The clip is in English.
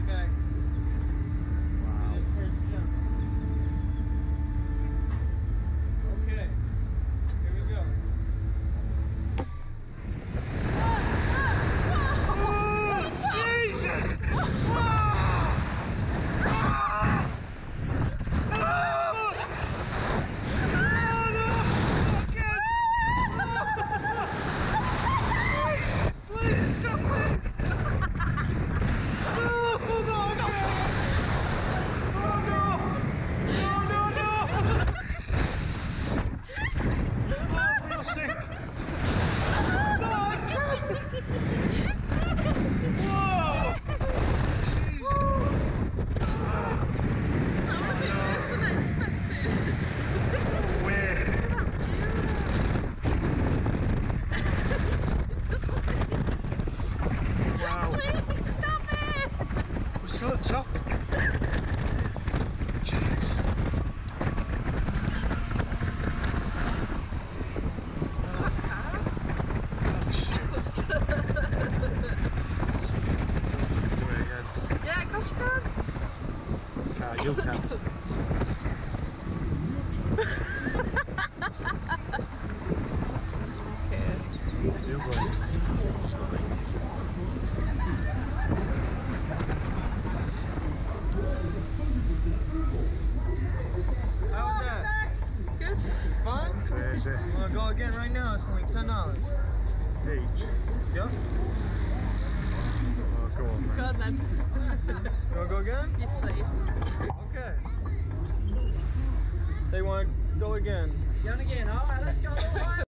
head back. Of course you can. Can't, you can. Okay. You go. How was that? Good. Fun? Crazy. You wanna go again right now? It's only ten dollars. Each. Go. Oh, go on, man. Go on then. You wanna go again? Yes, please. Okay. They want to go again. Going again. All right, let's go.